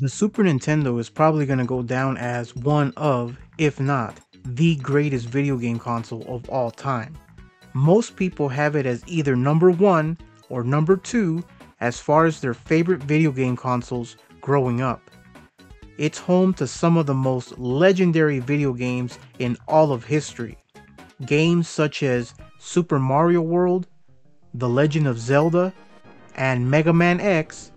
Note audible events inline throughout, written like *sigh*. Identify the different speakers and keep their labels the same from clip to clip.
Speaker 1: The Super Nintendo is probably going to go down as one of, if not, the greatest video game console of all time. Most people have it as either number one or number two as far as their favorite video game consoles growing up. It's home to some of the most legendary video games in all of history. Games such as Super Mario World, The Legend of Zelda, and Mega Man X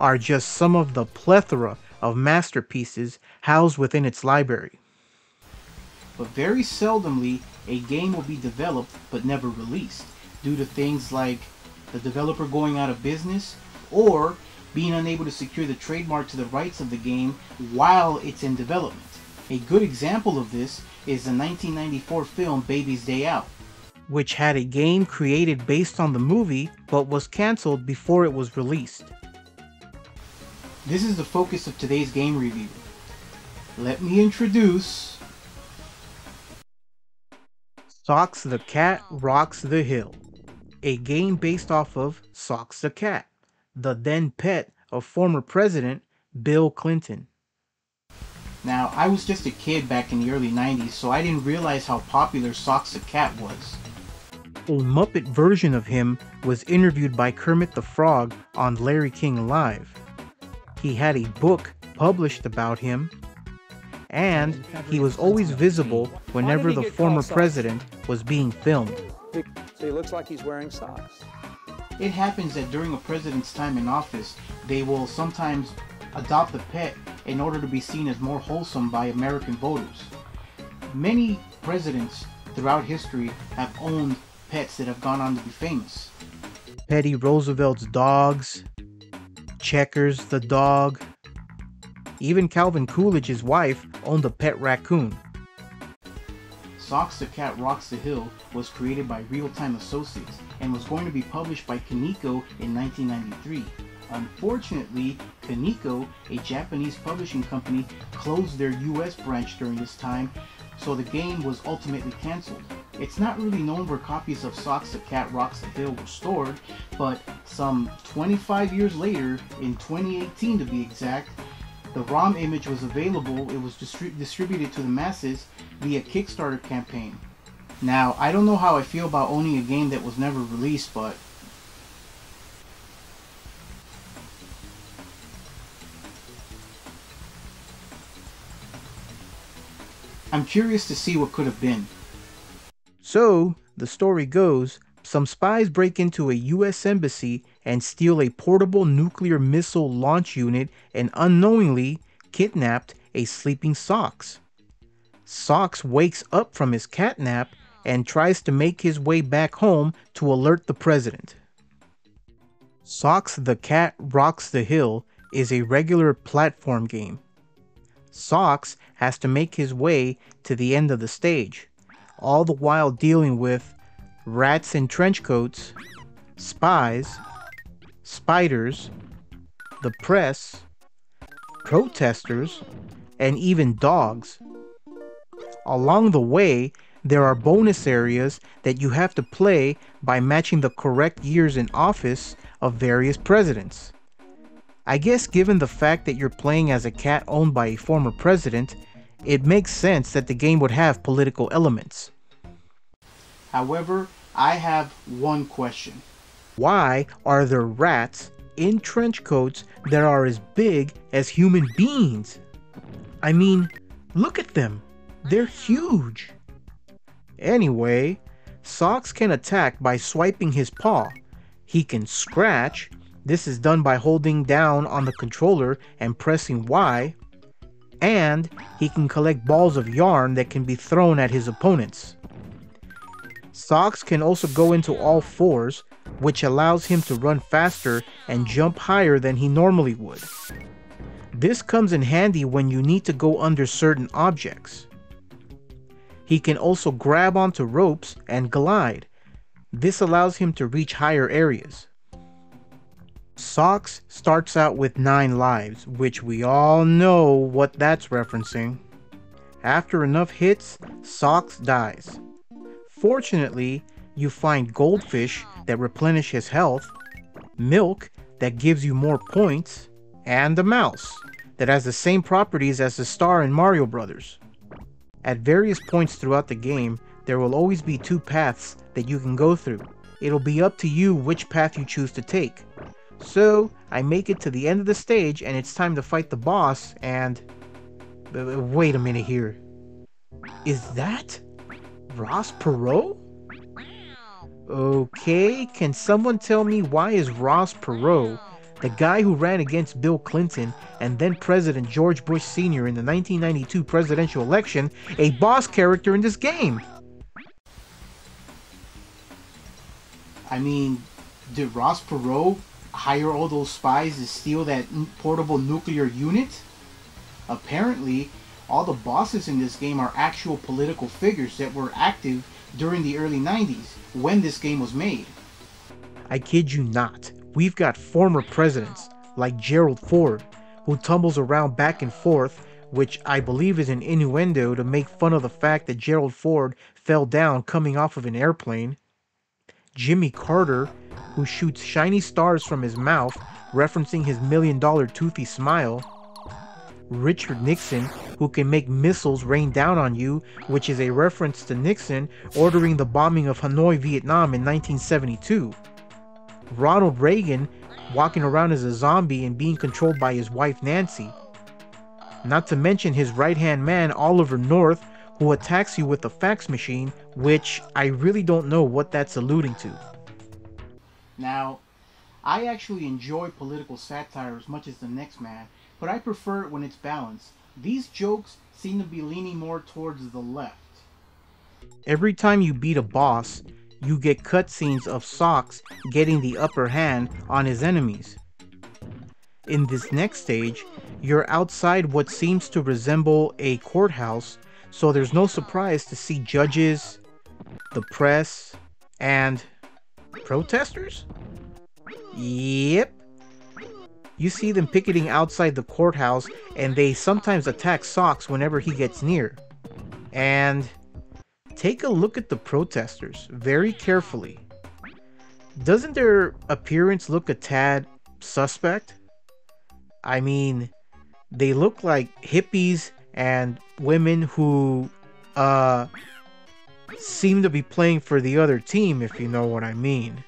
Speaker 1: are just some of the plethora of masterpieces housed within its library.
Speaker 2: But very seldomly, a game will be developed but never released due to things like the developer going out of business or being unable to secure the trademark to the rights of the game while it's in development. A good example of this is the 1994 film Baby's Day Out,
Speaker 1: which had a game created based on the movie but was cancelled before it was released.
Speaker 2: This is the focus of today's game review. Let me introduce
Speaker 1: Socks the Cat Rocks the Hill, a game based off of Socks the Cat the then pet of former President Bill Clinton.
Speaker 2: Now, I was just a kid back in the early 90s, so I didn't realize how popular Socks the Cat was.
Speaker 1: A Muppet version of him was interviewed by Kermit the Frog on Larry King Live. He had a book published about him, and he was always visible whenever the former president was being filmed.
Speaker 3: So he looks like he's wearing socks.
Speaker 2: It happens that during a president's time in office, they will sometimes adopt a pet in order to be seen as more wholesome by American voters. Many presidents throughout history have owned pets that have gone on to be famous.
Speaker 1: Teddy Roosevelt's dogs, Checkers the dog, even Calvin Coolidge's wife owned a pet raccoon.
Speaker 2: Socks the Cat Rocks the Hill was created by Real Time Associates and was going to be published by Kaneko in 1993. Unfortunately, Kaneko, a Japanese publishing company, closed their US branch during this time, so the game was ultimately cancelled. It's not really known where copies of Socks the Cat Rocks the Hill were stored, but some 25 years later, in 2018 to be exact, the ROM image was available, it was distri distributed to the masses via Kickstarter campaign. Now, I don't know how I feel about owning a game that was never released, but I'm curious to see what could have been.
Speaker 1: So, the story goes, some spies break into a US embassy and steal a portable nuclear missile launch unit and unknowingly kidnapped a sleeping Socks. Socks wakes up from his catnap and tries to make his way back home to alert the president. Socks the Cat Rocks the Hill is a regular platform game. Socks has to make his way to the end of the stage, all the while dealing with rats in trench coats, spies, spiders, the press, protesters, and even dogs. Along the way, there are bonus areas that you have to play by matching the correct years in office of various presidents. I guess given the fact that you're playing as a cat owned by a former president, it makes sense that the game would have political elements.
Speaker 2: However, I have one question.
Speaker 1: Why are there rats in trench coats that are as big as human beings? I mean, look at them. They're huge. Anyway, Socks can attack by swiping his paw. He can scratch. This is done by holding down on the controller and pressing Y. And he can collect balls of yarn that can be thrown at his opponents. Socks can also go into all fours, which allows him to run faster and jump higher than he normally would. This comes in handy when you need to go under certain objects. He can also grab onto ropes and glide. This allows him to reach higher areas. Socks starts out with 9 lives, which we all know what that's referencing. After enough hits, Socks dies. Fortunately, you find goldfish that replenish his health, milk that gives you more points, and a mouse. that has the same properties as the star in Mario Brothers. At various points throughout the game, there will always be two paths that you can go through. It'll be up to you which path you choose to take. So, I make it to the end of the stage and it's time to fight the boss and... Uh, uh, wait a minute here. Is that Ross Perot? Okay, can someone tell me why is Ross Perot, the guy who ran against Bill Clinton and then President George Bush Sr. in the 1992 presidential election, a boss character in this game?
Speaker 2: I mean, did Ross Perot hire all those spies to steal that portable nuclear unit? Apparently, all the bosses in this game are actual political figures that were active during the early 90s when this game was made.
Speaker 1: I kid you not. We've got former presidents like Gerald Ford, who tumbles around back and forth, which I believe is an innuendo to make fun of the fact that Gerald Ford fell down coming off of an airplane. Jimmy Carter, who shoots shiny stars from his mouth, referencing his million dollar toothy smile. Richard Nixon, who can make missiles rain down on you, which is a reference to Nixon ordering the bombing of Hanoi, Vietnam in 1972. Ronald Reagan, walking around as a zombie and being controlled by his wife Nancy. Not to mention his right hand man, Oliver North, who attacks you with a fax machine, which I really don't know what that's alluding to.
Speaker 2: Now, I actually enjoy political satire as much as the next man, but I prefer it when it's balanced. These jokes seem to be leaning more towards the left.
Speaker 1: Every time you beat a boss, you get cutscenes of Socks getting the upper hand on his enemies. In this next stage, you're outside what seems to resemble a courthouse, so there's no surprise to see judges, the press, and protesters? Yep, you see them picketing outside the courthouse, and they sometimes attack Socks whenever he gets near. And take a look at the protesters very carefully. Doesn't their appearance look a tad suspect? I mean, they look like hippies and women who uh seem to be playing for the other team if you know what I mean.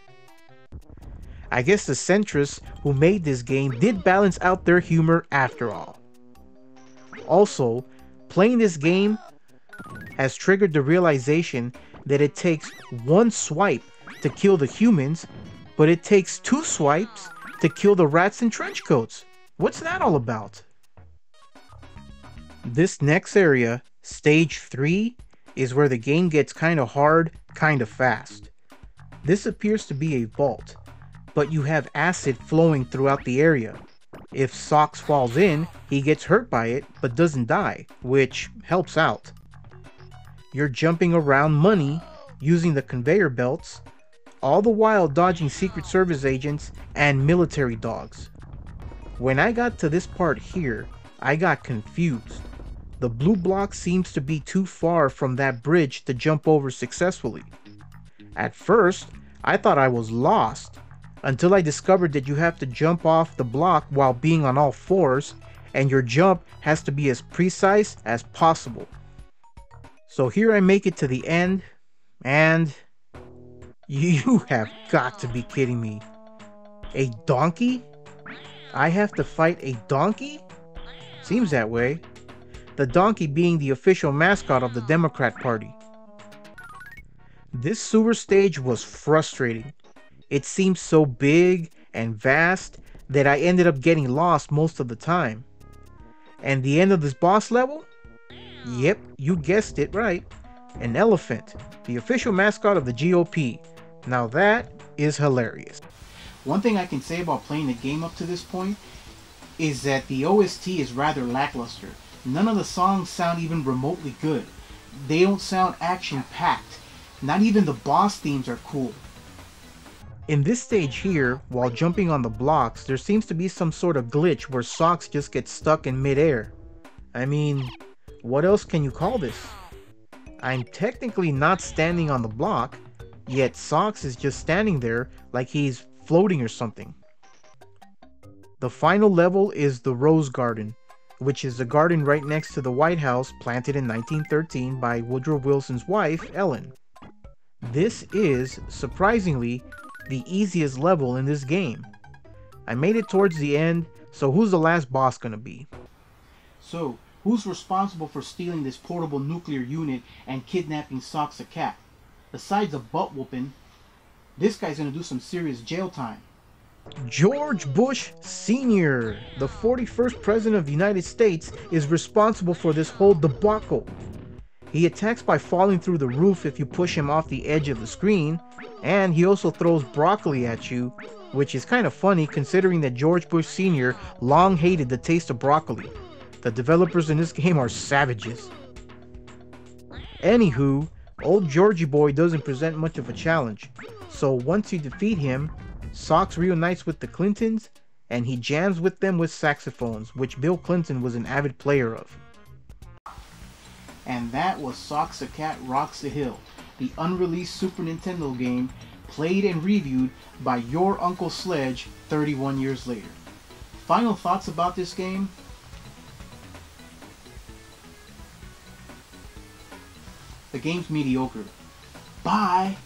Speaker 1: I guess the centrists who made this game did balance out their humor after all. Also, playing this game has triggered the realization that it takes one swipe to kill the humans, but it takes two swipes to kill the rats in trench coats. What's that all about? This next area, stage 3, is where the game gets kinda hard, kinda fast. This appears to be a vault, but you have acid flowing throughout the area. If Socks falls in, he gets hurt by it but doesn't die, which helps out. You're jumping around money using the conveyor belts, all the while dodging Secret Service agents and military dogs. When I got to this part here, I got confused. The blue block seems to be too far from that bridge to jump over successfully. At first, I thought I was lost until I discovered that you have to jump off the block while being on all fours, and your jump has to be as precise as possible. So here I make it to the end, and *laughs* you have got to be kidding me. A donkey? I have to fight a donkey? Seems that way. The donkey being the official mascot of the Democrat Party. This sewer stage was frustrating it seemed so big and vast that I ended up getting lost most of the time. And the end of this boss level? Yep, you guessed it right. An elephant, the official mascot of the GOP. Now that is hilarious.
Speaker 2: One thing I can say about playing the game up to this point is that the OST is rather lackluster. None of the songs sound even remotely good. They don't sound action packed. Not even the boss themes are cool.
Speaker 1: In this stage here, while jumping on the blocks, there seems to be some sort of glitch where Socks just gets stuck in midair. I mean, what else can you call this? I'm technically not standing on the block, yet Socks is just standing there like he's floating or something. The final level is the Rose Garden, which is the garden right next to the White House planted in 1913 by Woodrow Wilson's wife, Ellen. This is, surprisingly, the easiest level in this game. I made it towards the end, so who's the last boss gonna be?
Speaker 2: So, who's responsible for stealing this portable nuclear unit and kidnapping Socks the Cat? Besides a butt whooping, this guy's gonna do some serious jail time.
Speaker 1: George Bush Sr., the 41st President of the United States, is responsible for this whole debacle. He attacks by falling through the roof if you push him off the edge of the screen, and he also throws broccoli at you, which is kind of funny considering that George Bush Sr. long hated the taste of broccoli. The developers in this game are savages. Anywho, old Georgie boy doesn't present much of a challenge, so once you defeat him, Socks reunites with the Clintons, and he jams with them with saxophones, which Bill Clinton was an avid player of.
Speaker 2: And that was Socks the Cat Rocks the Hill, the unreleased Super Nintendo game played and reviewed by your Uncle Sledge 31 years later. Final thoughts about this game? The game's mediocre. Bye!